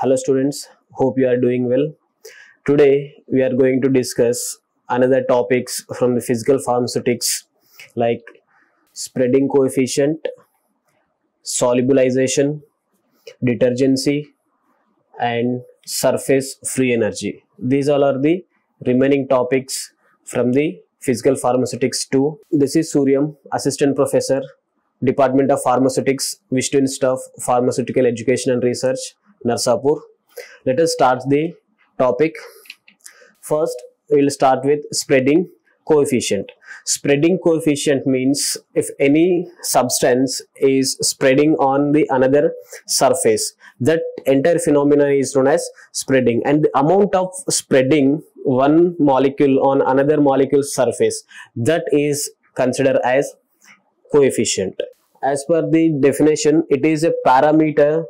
Hello students, hope you are doing well. Today we are going to discuss another topics from the physical pharmaceutics like spreading coefficient, solubilization, detergency and surface free energy. These all are the remaining topics from the physical pharmaceutics 2. This is Suryam, assistant professor, Department of Pharmaceutics, Institute of Pharmaceutical Education and Research, Narsapur. Let us start the topic. First, we will start with spreading coefficient. Spreading coefficient means if any substance is spreading on the another surface, that entire phenomena is known as spreading and the amount of spreading one molecule on another molecule surface that is considered as coefficient. As per the definition, it is a parameter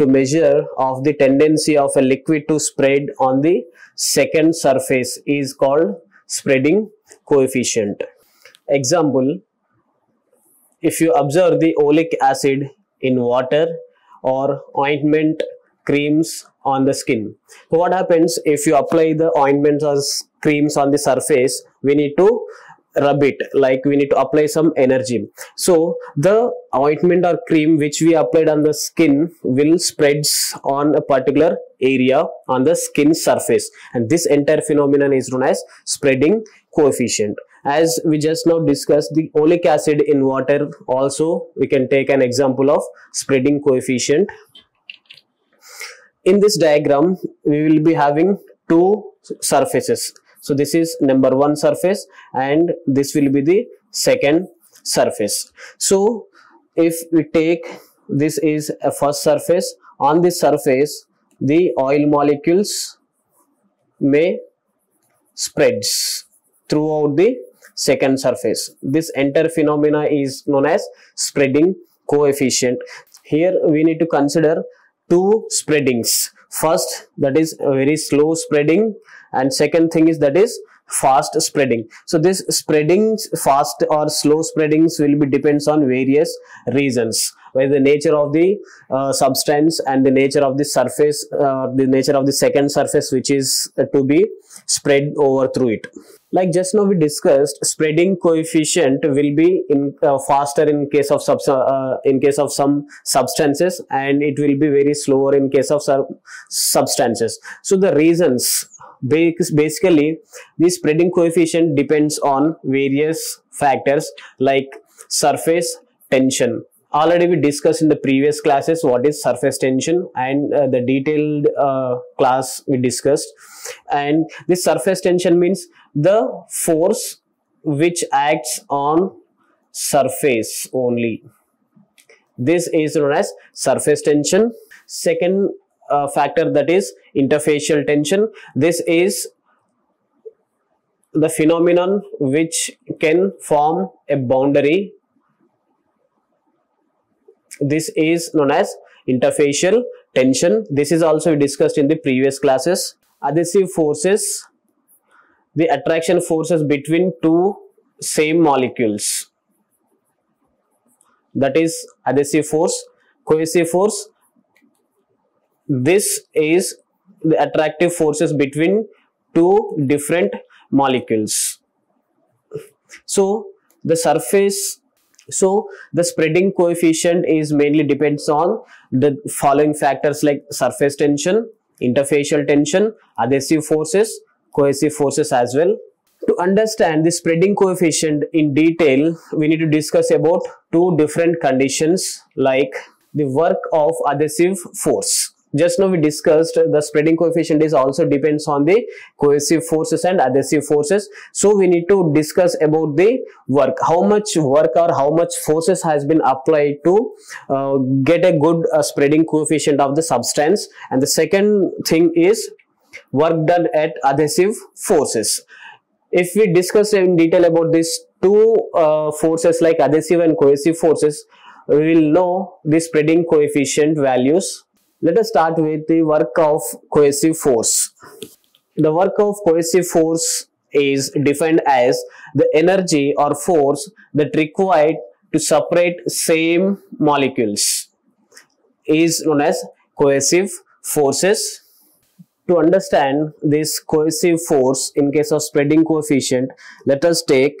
to measure of the tendency of a liquid to spread on the second surface is called spreading coefficient. Example, if you observe the oleic acid in water or ointment creams on the skin. What happens if you apply the ointments or creams on the surface, we need to rub it. Like we need to apply some energy. So the ointment or cream which we applied on the skin will spreads on a particular area on the skin surface. And this entire phenomenon is known as spreading coefficient. As we just now discussed the oleic acid in water also we can take an example of spreading coefficient. In this diagram we will be having two surfaces so this is number one surface and this will be the second surface. So if we take this is a first surface on this surface the oil molecules may spreads throughout the second surface. This entire phenomena is known as spreading coefficient. Here we need to consider two spreadings. First that is a very slow spreading. And second thing is that is fast spreading. So this spreading fast or slow spreadings will be depends on various reasons. Where the nature of the uh, substance and the nature of the surface uh, the nature of the second surface which is uh, to be spread over through it like just now we discussed spreading coefficient will be in uh, faster in case of uh, in case of some substances and it will be very slower in case of sub substances. So the reasons basically the spreading coefficient depends on various factors like surface tension already we discussed in the previous classes what is surface tension and uh, the detailed uh, class we discussed. And this surface tension means the force which acts on surface only. This is known as surface tension. Second uh, factor that is interfacial tension. This is the phenomenon which can form a boundary this is known as interfacial tension. This is also discussed in the previous classes. Adhesive forces the attraction forces between two same molecules. That is adhesive force cohesive force. This is the attractive forces between two different molecules. So the surface so the spreading coefficient is mainly depends on the following factors like surface tension interfacial tension adhesive forces cohesive forces as well. To understand the spreading coefficient in detail we need to discuss about two different conditions like the work of adhesive force just now we discussed the spreading coefficient is also depends on the cohesive forces and adhesive forces. So we need to discuss about the work. How much work or how much forces has been applied to uh, get a good uh, spreading coefficient of the substance. And the second thing is work done at adhesive forces. If we discuss in detail about these two uh, forces like adhesive and cohesive forces we will know the spreading coefficient values let us start with the work of cohesive force. The work of cohesive force is defined as the energy or force that required to separate same molecules is known as cohesive forces. To understand this cohesive force in case of spreading coefficient, let us take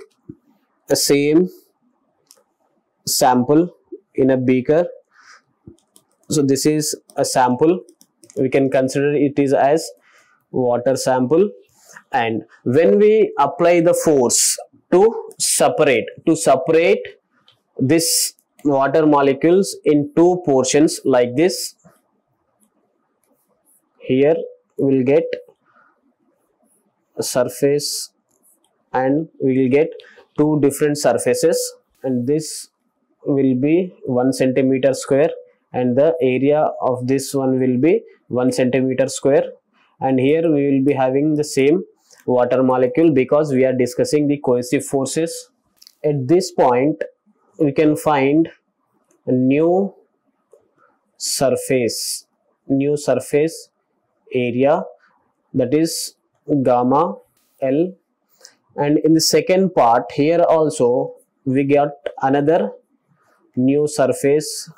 the same sample in a beaker. So this is a sample. We can consider it is as water sample. And when we apply the force to separate to separate this water molecules in two portions like this here we will get a surface and we will get two different surfaces. And this will be 1 centimeter square and the area of this one will be 1 centimeter square. And here we will be having the same water molecule because we are discussing the cohesive forces. At this point we can find a new surface new surface area that is gamma L. And in the second part here also we got another new surface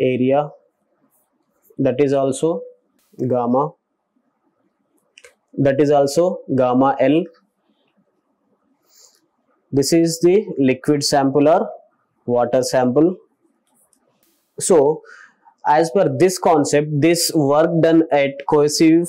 area. That is also gamma. That is also gamma L. This is the liquid sample or water sample. So as per this concept this work done at cohesive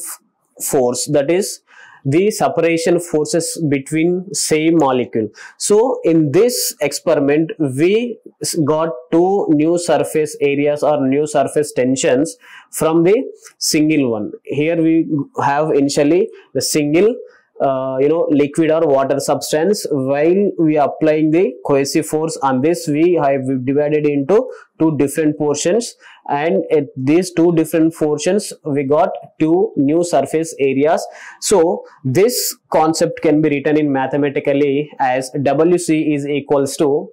force that is the separation forces between same molecule. So in this experiment we got two new surface areas or new surface tensions from the single one. Here we have initially the single uh, you know liquid or water substance while we are applying the cohesive force on this we have divided into two different portions. And at these two different portions we got two new surface areas. So this concept can be written in mathematically as wc is equals to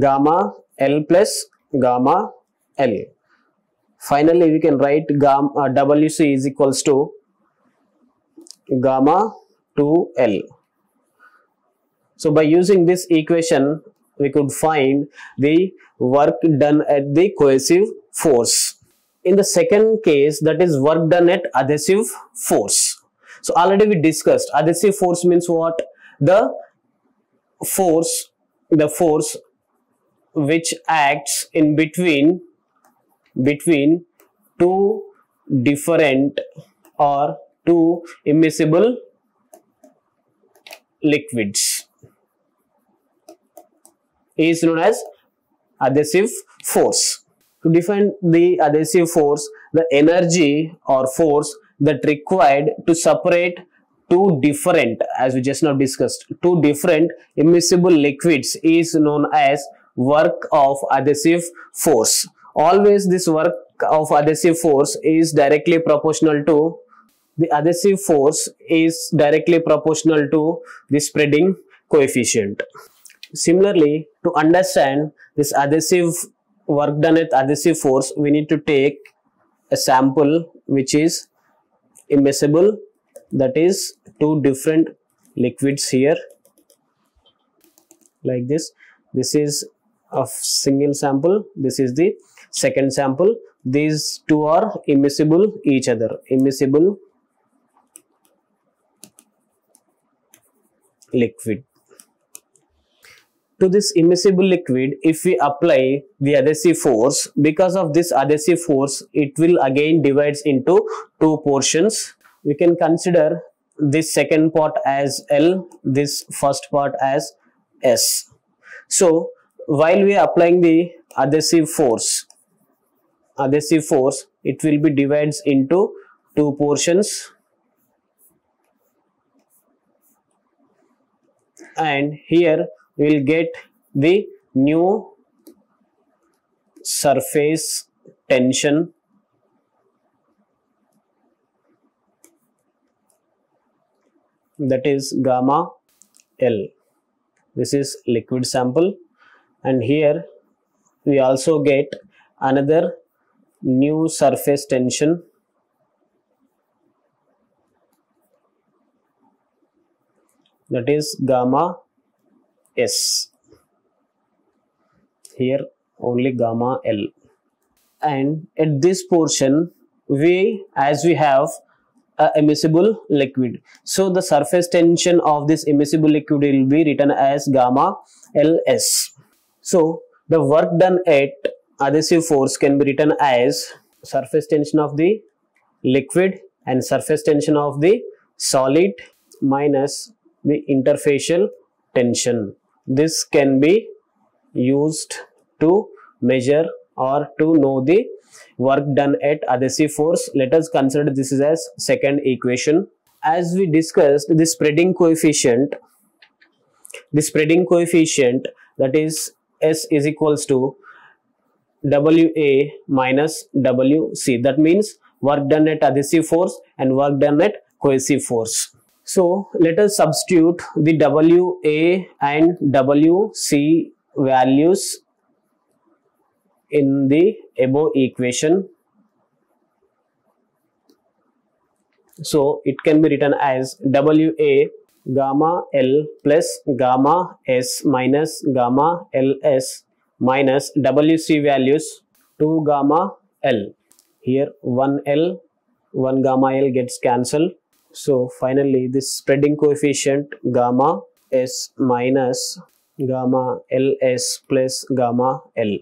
gamma l plus gamma l. Finally we can write gamma uh, wc is equals to gamma 2l so by using this equation we could find the work done at the cohesive force. In the second case, that is work done at adhesive force. So already we discussed adhesive force means what? The force, the force which acts in between, between two different or two immiscible liquids is known as adhesive force. To define the adhesive force, the energy or force that required to separate two different, as we just now discussed, two different immiscible liquids is known as work of adhesive force. Always this work of adhesive force is directly proportional to the adhesive force is directly proportional to the spreading coefficient. Similarly, to understand this adhesive work done at adhesive force, we need to take a sample which is immiscible that is two different liquids here like this. This is a single sample. This is the second sample. These two are immiscible each other. Immiscible liquid. To this immiscible liquid if we apply the adhesive force because of this adhesive force it will again divides into two portions. We can consider this second part as L this first part as S. So while we are applying the adhesive force adhesive force it will be divides into two portions and here we will get the new surface tension. That is gamma L. This is liquid sample. And here we also get another new surface tension that is gamma S. Here only gamma L. and at this portion we as we have a immiscible liquid so the surface tension of this immiscible liquid will be written as gamma ls so the work done at adhesive force can be written as surface tension of the liquid and surface tension of the solid minus the interfacial tension this can be used to measure or to know the work done at adhesive force. Let us consider this is as second equation. As we discussed, the spreading coefficient, the spreading coefficient that is S is equals to WA minus WC. That means work done at adhesive force and work done at cohesive force. So let us substitute the WA and WC values in the above equation. So it can be written as WA gamma L plus gamma S minus gamma LS minus WC values 2 gamma L. Here 1 L, 1 gamma L gets cancelled. So finally this spreading coefficient gamma S minus gamma LS plus gamma L.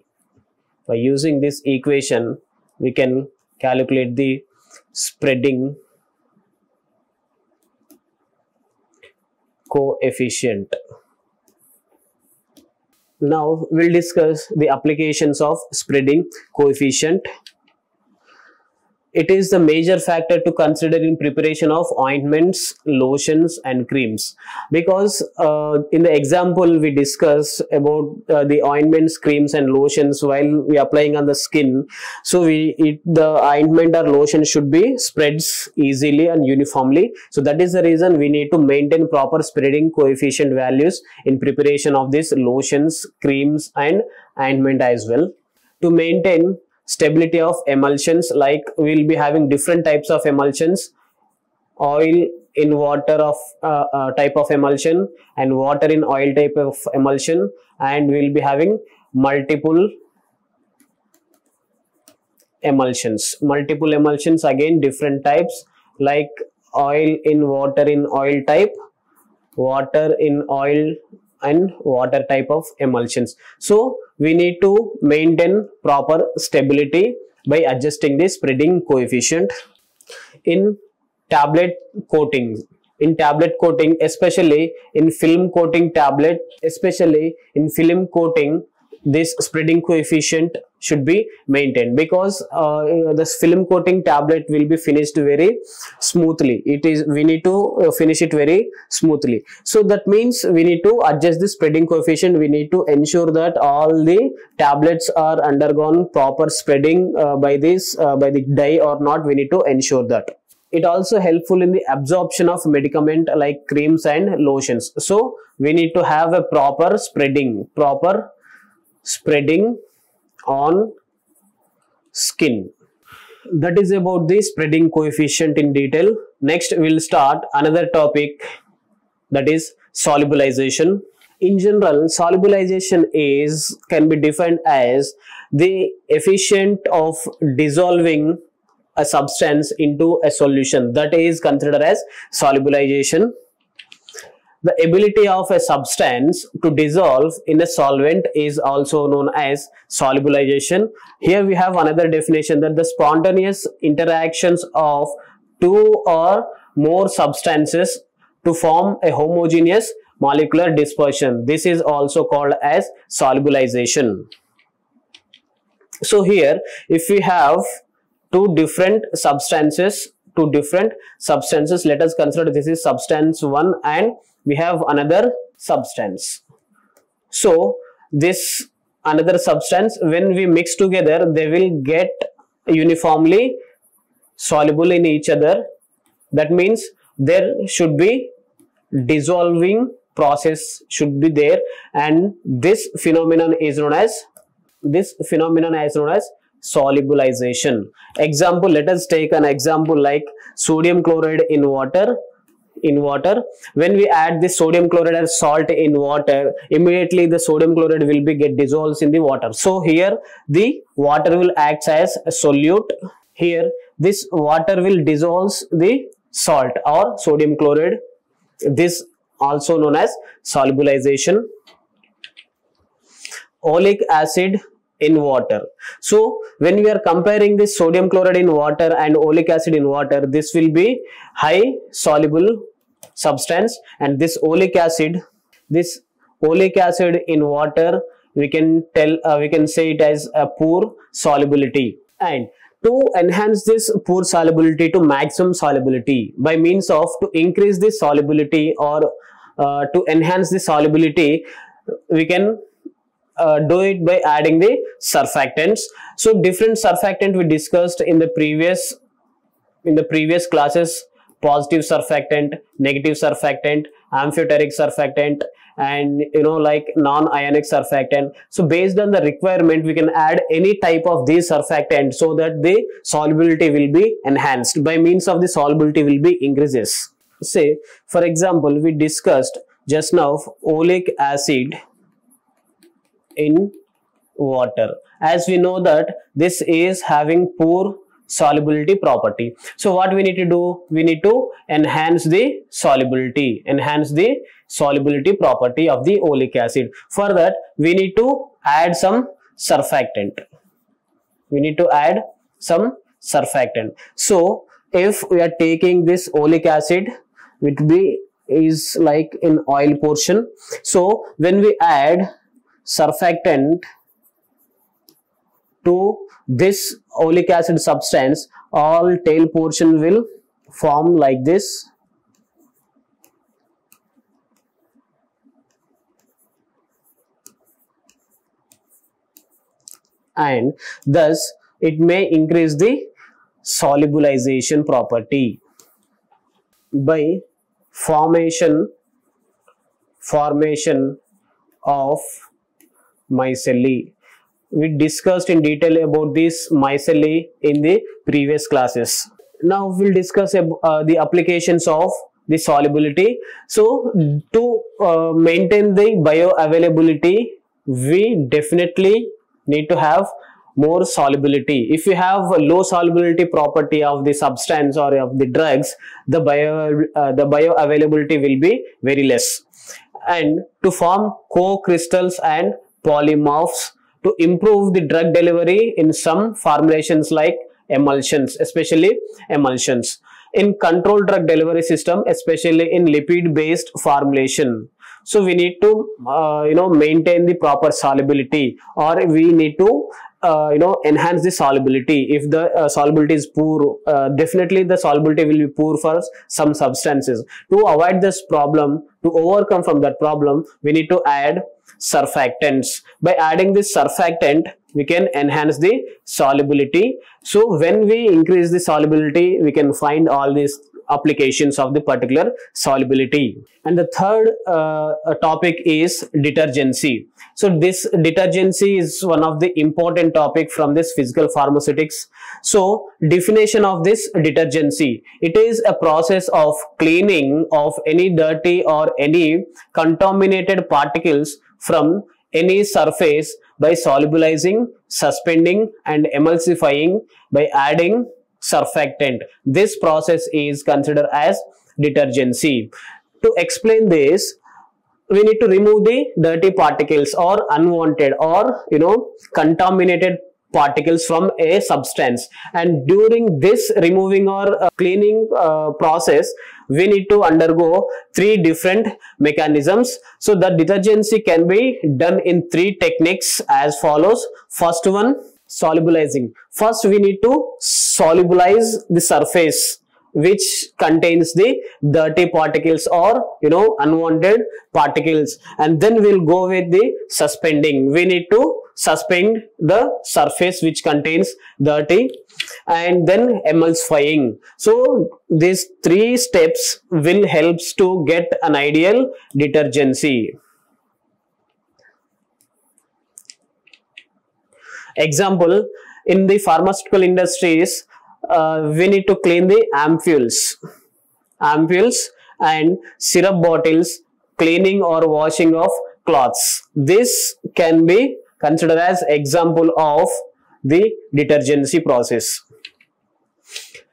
By using this equation, we can calculate the spreading coefficient. Now we'll discuss the applications of spreading coefficient it is the major factor to consider in preparation of ointments lotions and creams. Because uh, in the example we discuss about uh, the ointments creams and lotions while we are applying on the skin so we it, the ointment or lotion should be spreads easily and uniformly. So that is the reason we need to maintain proper spreading coefficient values in preparation of these lotions creams and ointment as well. To maintain stability of emulsions like we'll be having different types of emulsions. Oil in water of uh, uh, type of emulsion and water in oil type of emulsion. And we'll be having multiple emulsions. Multiple emulsions again different types like oil in water in oil type water in oil and water type of emulsions. So we need to maintain proper stability by adjusting the spreading coefficient in tablet coating in tablet coating especially in film coating tablet especially in film coating this spreading coefficient should be maintained because uh, this film coating tablet will be finished very smoothly. It is we need to uh, finish it very smoothly. So that means we need to adjust the spreading coefficient. We need to ensure that all the tablets are undergone proper spreading uh, by this uh, by the dye or not. We need to ensure that. It also helpful in the absorption of medicament like creams and lotions. So we need to have a proper spreading proper spreading on skin. That is about the spreading coefficient in detail. Next we'll start another topic that is solubilization. In general solubilization is can be defined as the efficient of dissolving a substance into a solution. That is considered as solubilization the ability of a substance to dissolve in a solvent is also known as solubilization. Here we have another definition that the spontaneous interactions of two or more substances to form a homogeneous molecular dispersion. This is also called as solubilization. So here if we have two different substances, two different substances, let us consider this is substance 1 and we have another substance. So this another substance when we mix together they will get uniformly soluble in each other. That means there should be dissolving process should be there and this phenomenon is known as this phenomenon is known as solubilization. Example let us take an example like sodium chloride in water in water. When we add the sodium chloride or salt in water immediately the sodium chloride will be get dissolved in the water. So here the water will act as a solute. Here this water will dissolve the salt or sodium chloride. This also known as solubilization. Oleic acid in water. So when we are comparing this sodium chloride in water and oleic acid in water this will be high soluble substance and this oleic acid this oleic acid in water we can tell uh, we can say it as a poor solubility. And to enhance this poor solubility to maximum solubility by means of to increase the solubility or uh, to enhance the solubility we can uh, do it by adding the surfactants. So different surfactant we discussed in the previous in the previous classes positive surfactant negative surfactant amphoteric surfactant and you know like non-ionic surfactant. So based on the requirement we can add any type of these surfactant so that the solubility will be enhanced. By means of the solubility will be increases. Say for example we discussed just now oleic acid in water. As we know that this is having poor solubility property. So what we need to do? We need to enhance the solubility enhance the solubility property of the oleic acid. For that we need to add some surfactant. We need to add some surfactant. So if we are taking this oleic acid which be is like in oil portion. So when we add surfactant to this oleic acid substance all tail portion will form like this and thus it may increase the solubilization property by formation formation of micelle. We discussed in detail about this micelle in the previous classes. Now we'll discuss uh, the applications of the solubility. So to uh, maintain the bioavailability, we definitely need to have more solubility. If you have a low solubility property of the substance or of the drugs, the bio uh, the bioavailability will be very less. And to form co-crystals and polymorphs to improve the drug delivery in some formulations like emulsions, especially emulsions. In controlled drug delivery system, especially in lipid-based formulation. So we need to, uh, you know, maintain the proper solubility or we need to uh, you know enhance the solubility if the uh, solubility is poor uh, definitely the solubility will be poor for some substances to avoid this problem to overcome from that problem we need to add surfactants. By adding this surfactant, we can enhance the solubility. So when we increase the solubility, we can find all these applications of the particular solubility. And the third uh, topic is detergency. So this detergency is one of the important topic from this physical pharmaceutics. So definition of this detergency, it is a process of cleaning of any dirty or any contaminated particles from any surface by solubilizing, suspending and emulsifying by adding surfactant. This process is considered as detergency. To explain this, we need to remove the dirty particles or unwanted or you know contaminated particles from a substance. And during this removing or uh, cleaning uh, process we need to undergo three different mechanisms. So the detergency can be done in three techniques as follows. First one solubilizing. First we need to solubilize the surface which contains the dirty particles or you know unwanted particles. And then we'll go with the suspending. We need to suspend the surface which contains dirty and then emulsifying so these three steps will helps to get an ideal detergency. Example in the pharmaceutical industries uh, we need to clean the ampoules. Ampoules and syrup bottles cleaning or washing of cloths this can be considered as example of the detergency process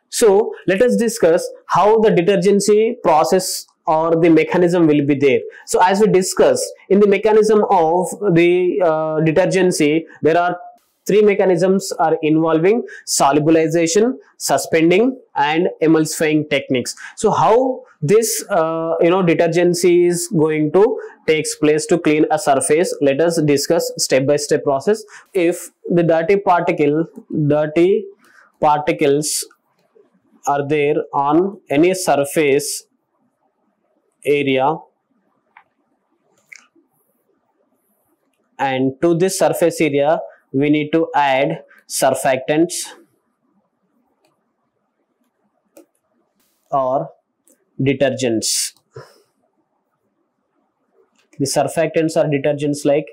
so let us discuss how the detergency process or the mechanism will be there. So as we discussed in the mechanism of the uh, detergency, there are three mechanisms are involving solubilization, suspending and emulsifying techniques. So how this uh, you know detergency is going to takes place to clean a surface let us discuss step by step process. If the dirty particle dirty particles are there on any surface area and to this surface area we need to add surfactants or detergents the surfactants are detergents like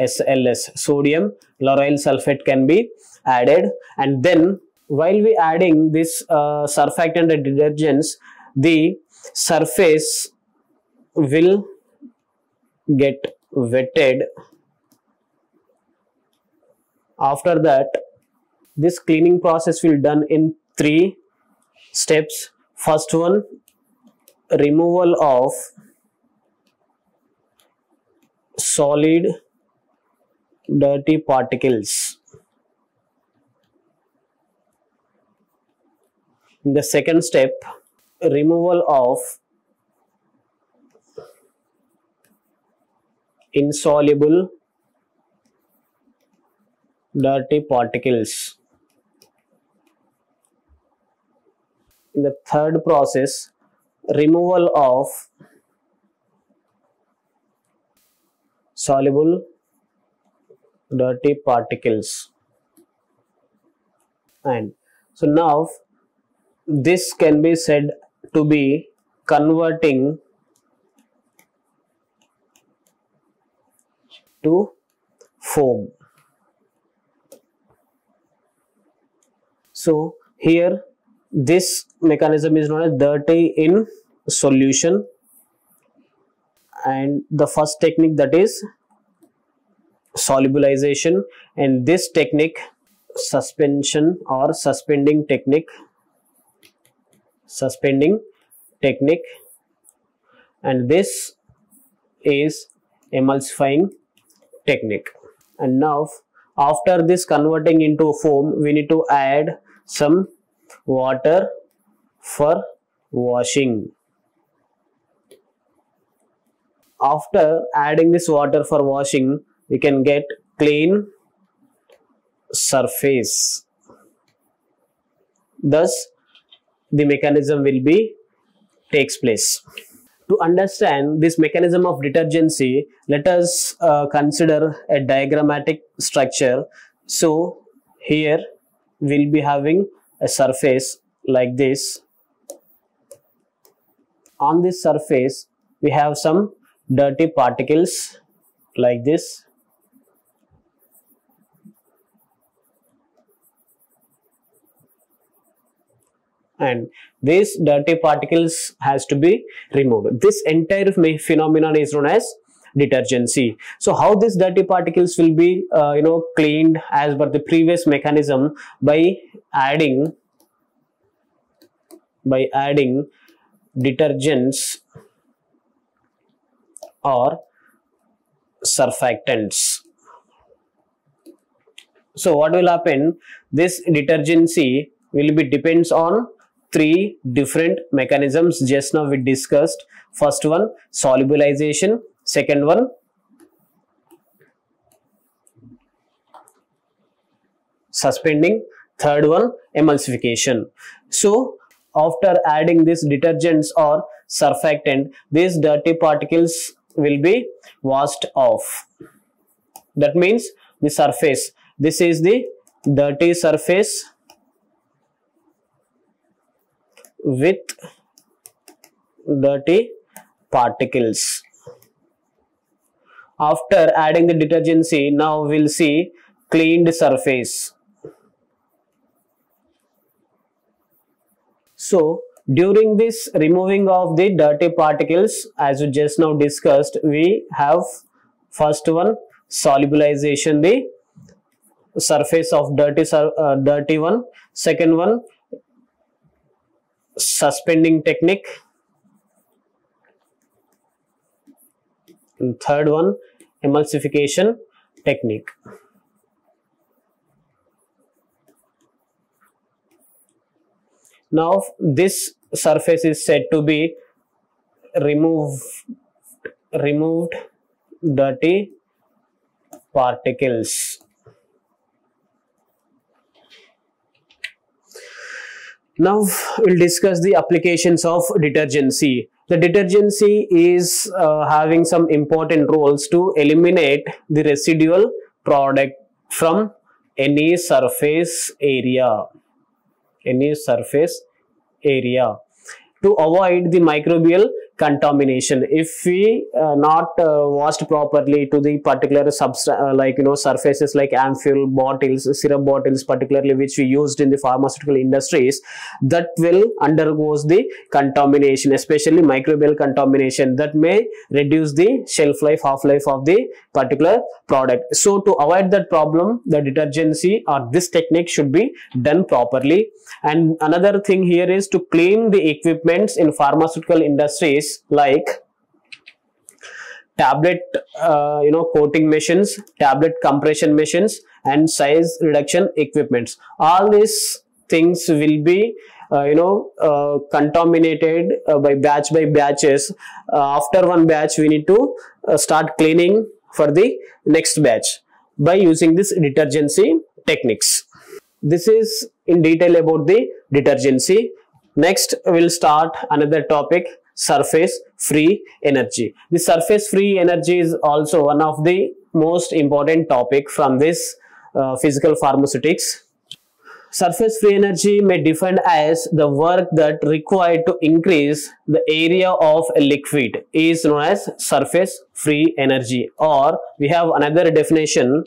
SLS sodium. Lauryl sulfate can be added. And then while we adding this uh, surfactant and detergents the surface will get wetted. After that this cleaning process will done in three steps. First one removal of solid dirty particles in the second step removal of insoluble dirty particles. In the third process, removal of soluble dirty particles. And so now this can be said to be converting to foam. So here this mechanism is known as dirty in solution and the first technique that is solubilization. And this technique suspension or suspending technique. Suspending technique. And this is emulsifying technique. And now after this converting into foam we need to add some water for washing after adding this water for washing we can get clean surface thus the mechanism will be takes place to understand this mechanism of detergency, let us uh, consider a diagrammatic structure. So here we'll be having a surface like this. On this surface, we have some dirty particles like this and these dirty particles has to be removed. This entire phenomenon is known as detergency. So how these dirty particles will be uh, you know cleaned as per the previous mechanism by adding by adding detergents or surfactants. So what will happen? This detergency will be depends on three different mechanisms just now we discussed first one solubilization second one suspending third one emulsification so after adding these detergents or surfactant these dirty particles will be washed off that means the surface this is the dirty surface with dirty particles. After adding the detergency, now we'll see cleaned surface. So, during this removing of the dirty particles as we just now discussed we have first one solubilization the surface of dirty uh, dirty one. Second one suspending technique. And third one emulsification technique now this surface is said to be remove removed dirty particles Now we'll discuss the applications of detergency. The detergency is uh, having some important roles to eliminate the residual product from any surface area. Any surface area. To avoid the microbial contamination. If we uh, not uh, washed properly to the particular substance uh, like you know surfaces like ampoule bottles syrup bottles particularly which we used in the pharmaceutical industries that will undergoes the contamination especially microbial contamination that may reduce the shelf life half life of the particular product. So to avoid that problem the detergency or this technique should be done properly. And another thing here is to clean the equipments in pharmaceutical industries like tablet uh, you know coating machines tablet compression machines and size reduction equipments. All these things will be uh, you know uh, contaminated uh, by batch by batches. Uh, after one batch we need to uh, start cleaning for the next batch by using this detergency techniques. This is in detail about the detergency. Next we'll start another topic surface free energy. The surface free energy is also one of the most important topic from this uh, physical pharmaceutics. Surface free energy may define as the work that required to increase the area of a liquid is known as surface free energy or we have another definition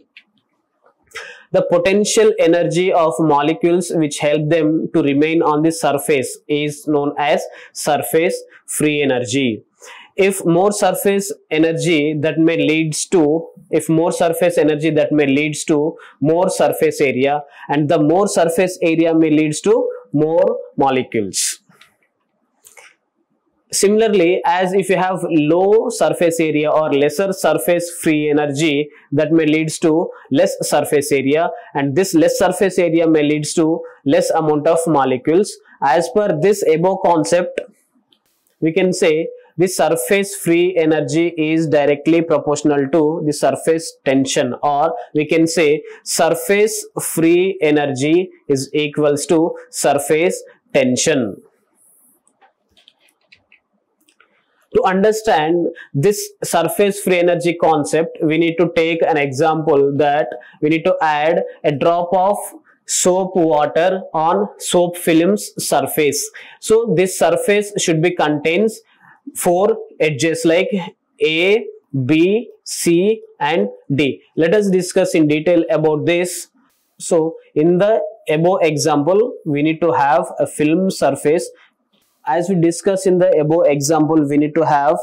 the potential energy of molecules which help them to remain on the surface is known as surface free energy. If more surface energy that may leads to, if more surface energy that may leads to more surface area and the more surface area may leads to more molecules Similarly, as if you have low surface area or lesser surface free energy that may leads to less surface area and this less surface area may leads to less amount of molecules. As per this above concept, we can say the surface free energy is directly proportional to the surface tension or we can say surface free energy is equals to surface tension. To understand this surface free energy concept we need to take an example that we need to add a drop of soap water on soap film's surface. So this surface should be contains four edges like a b c and d. Let us discuss in detail about this. So in the above example we need to have a film surface as we discussed in the above example we need to have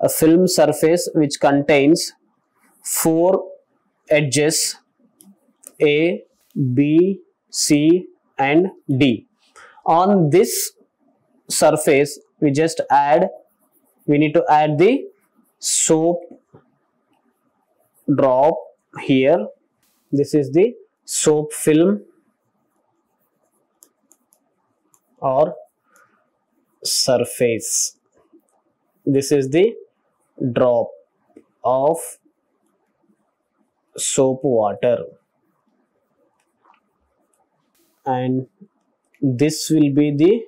a film surface which contains four edges a b c and d. On this surface we just add we need to add the soap drop here. This is the soap film or surface. This is the drop of soap water. And this will be the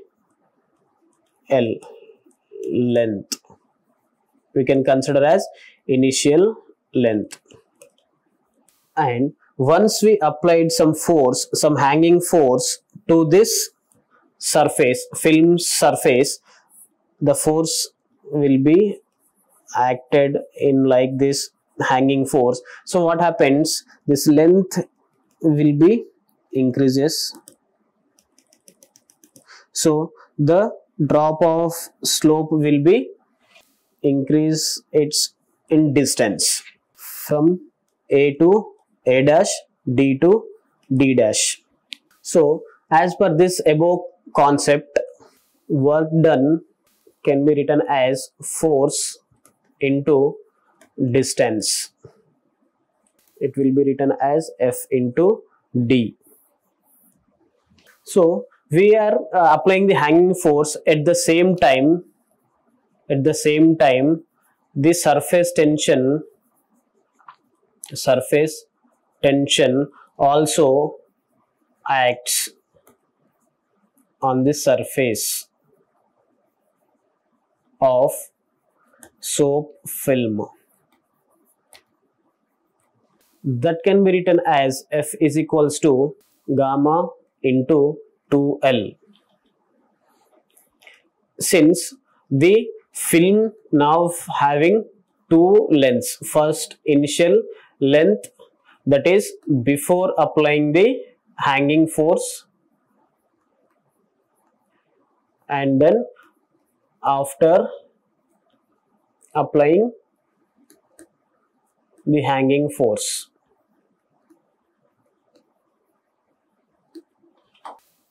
L length. We can consider as initial length. And once we applied some force some hanging force to this surface film surface the force will be acted in like this hanging force. So what happens? This length will be increases. So the drop of slope will be increase its in distance from a to a dash d to d dash. So as per this above concept work done can be written as force into distance. It will be written as f into d. So we are uh, applying the hanging force at the same time at the same time the surface tension surface tension also acts on the surface of soap film. That can be written as F is equals to gamma into 2L since the film now having two lengths first initial length that is before applying the hanging force and then after applying the hanging force.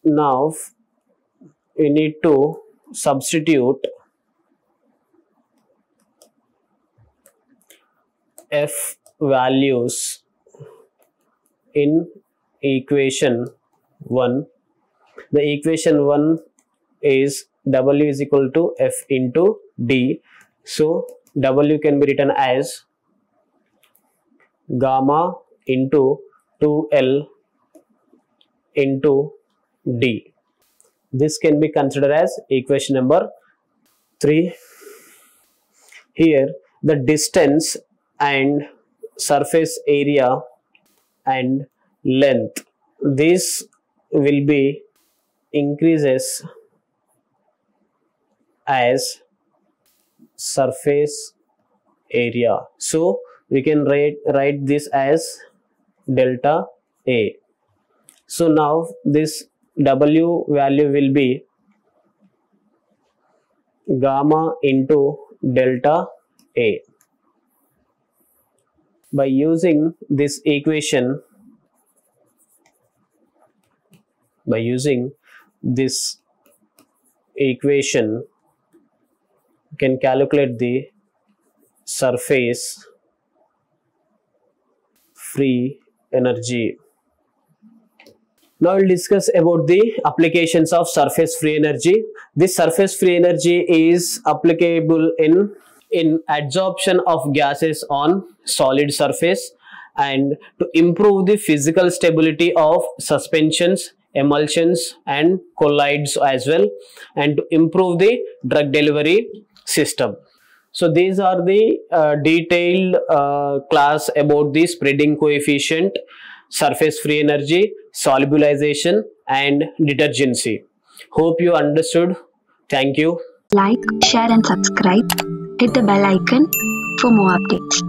Now we need to substitute f values in equation 1 the equation 1 is w is equal to f into d. So w can be written as gamma into 2l into d. This can be considered as equation number 3 here the distance and surface area and length. This will be increases as surface area. So we can write write this as delta a. So now this w value will be gamma into delta a. By using this equation by using this equation can calculate the surface free energy. Now we'll discuss about the applications of surface free energy. This surface free energy is applicable in in adsorption of gases on solid surface and to improve the physical stability of suspensions emulsions and colloids as well and to improve the drug delivery system so these are the uh, detailed uh, class about the spreading coefficient surface free energy solubilization and detergency hope you understood thank you Like, share, and subscribe. Hit the bell icon for more updates.